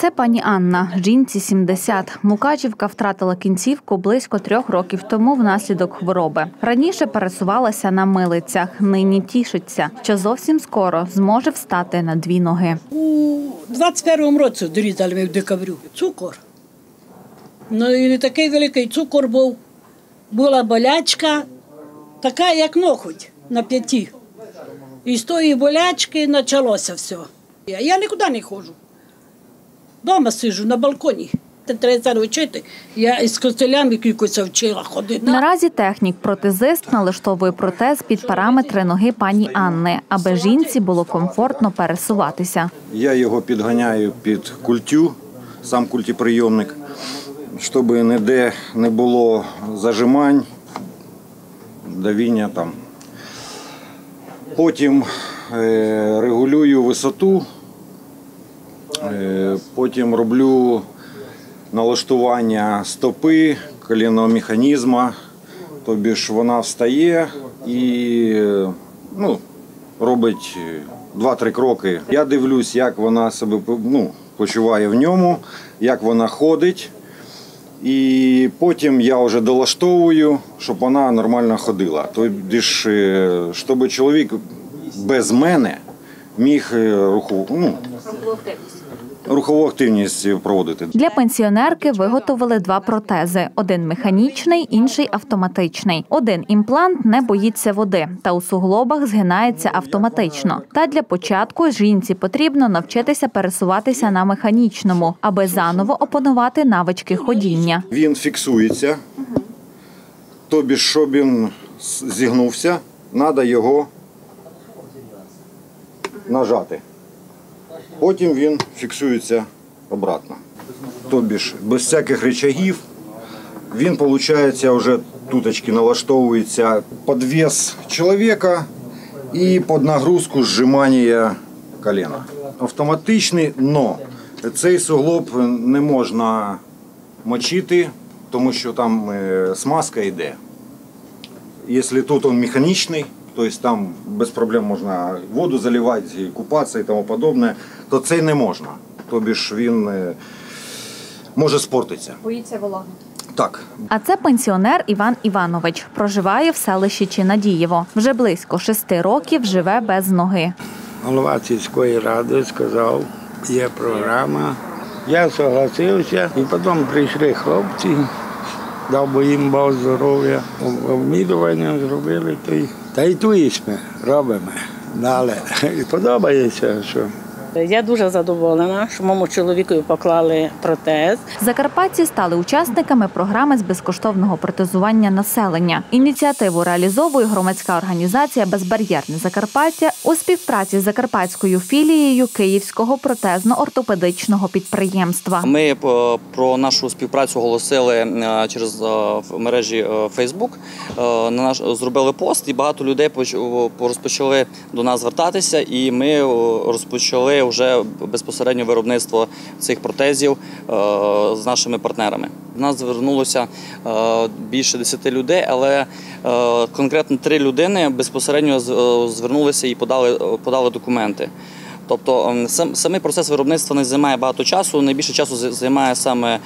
Це пані Анна, жінці 70. Мукачівка втратила кінцівку близько трьох років тому внаслідок хвороби. Раніше пересувалася на милицях, нині тішиться, що зовсім скоро зможе встати на дві ноги. У 21-му році дорізали ми в декабрю. Цукор. Ну і не такий великий цукор був. Була болячка, така, як ноготь на п'яті. І з тої болячки почалося все. Я нікуди не ходжу. Дома сиджу на балконі. Треба вчити. Я із костелями кількося вчила ходити. Наразі технік-протезист налаштовує протез під параметри ноги пані Анни, аби жінці було комфортно пересуватися. Я його підганяю під культю, сам культіприйомник, щоб ніде не було зажимань, давіння там. Потім е, регулюю висоту, потім роблю налаштування стопи, колінного механізму, тобі ж вона встає і е, ну, робить е, два-три кроки. Я дивлюсь, як вона себе ну, почуває в ньому, як вона ходить. І потім я вже долаштовую, щоб вона нормально ходила. Тобі ж, е, щоб чоловік без мене міг е, руху, ну, рухову активність проводити. Для пенсіонерки виготовили два протези: один механічний, інший автоматичний. Один імплант не боїться води та у суглобах згинається автоматично. Та для початку жінці потрібно навчитися пересуватися на механічному, аби заново опанувати навички ходіння. Він фіксується, тобі, щоб він зігнувся, треба його нажати. Потім він фіксується обратно. Тобі ж без всяких речагів, він, виходить, вже туточки налаштовується під вес чоловіка і під нагрузку зжимання колена. Автоматичний, но цей суглоб не можна мочити, тому що там е, смазка йде. Якщо тут він механічний, тобто там без проблем можна воду заливати, купатися і тому подобне, то цей не можна. Тобі ж він е, може спортитися. Боїться вологи. Так, А це пенсіонер Іван Іванович. Проживає в селищі Чинадієво. Вже близько шести років живе без ноги. голова сільської ради сказав, є програма. Я согласився, і потім прийшли хлопці, дав би їм Бог здоров'я, обмідування зробили. то й- Та й туїсь ми робимо. Далі. І подобається, що Я дуже задоволена, що моєму чоловікові поклали протез. Закарпатці стали учасниками програми з безкоштовного протезування населення. Ініціативу реалізовує громадська організація Безбар'єрне Закарпаття у співпраці з закарпатською філією Київського протезно-ортопедичного підприємства. Ми про нашу співпрацю оголосили е, через е, мережі е, Facebook. Е, На наш зробили пост, і багато людей поч- розпочали до нас звертатися, і ми розпочали вже безпосередньо виробництво цих протезів е, з нашими партнерами. До нас звернулося е, більше 10 людей, але е, конкретно три людини безпосередньо звернулися і подали, подали документи. Тобто ем, сам самий процес виробництва не займає багато часу. Найбільше часу з- займає саме е,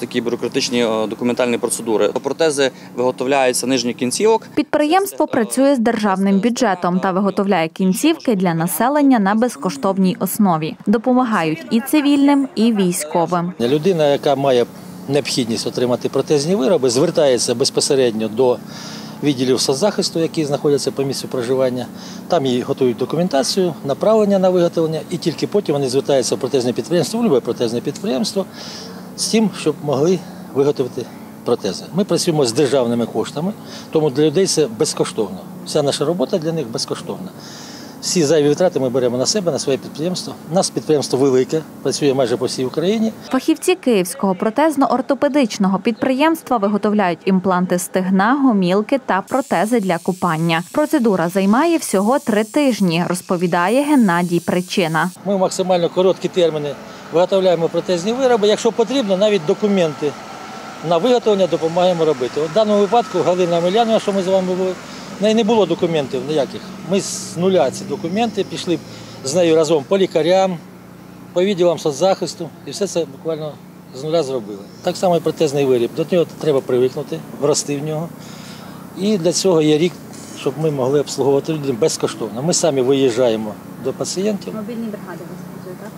такі бюрократичні е, документальні процедури. Протези виготовляються нижніх кінцівок. Підприємство працює з державним бюджетом та виготовляє кінцівки для населення на безкоштовній основі. Допомагають і цивільним, і військовим. Людина, яка має необхідність отримати протезні вироби, звертається безпосередньо до відділів соцзахисту, які знаходяться по місцю проживання. Там їй готують документацію, направлення на виготовлення, і тільки потім вони звертаються в протезне підприємство, в любе протезне підприємство, з тим, щоб могли виготовити протези. Ми працюємо з державними коштами, тому для людей це безкоштовно. Вся наша робота для них безкоштовна. Всі зайві витрати ми беремо на себе, на своє підприємство. У нас підприємство велике, працює майже по всій Україні. Фахівці Київського протезно-ортопедичного підприємства виготовляють імпланти стегна, гомілки та протези для купання. Процедура займає всього три тижні, розповідає Геннадій Причина. Ми в максимально короткі терміни виготовляємо протезні вироби. Якщо потрібно, навіть документи на виготовлення допомагаємо робити. В даному випадку Галина Милянова, що ми з вами були, в неї не було документів ніяких. Ми з нуля ці документи пішли з нею разом по лікарям, по відділам соцзахисту і все це буквально з нуля зробили. Так само і протезний виріб. До нього треба привикнути, врости в нього. І для цього є рік, щоб ми могли обслуговувати людей безкоштовно. Ми самі виїжджаємо до пацієнтів. Мобільні бригади так?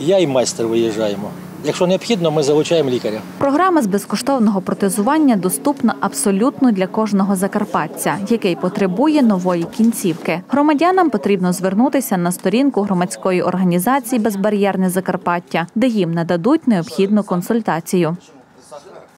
Я і майстер виїжджаємо. Якщо необхідно, ми залучаємо лікаря. Програма з безкоштовного протезування доступна абсолютно для кожного закарпатця, який потребує нової кінцівки. Громадянам потрібно звернутися на сторінку громадської організації Безбар'єрне Закарпаття, де їм нададуть необхідну консультацію.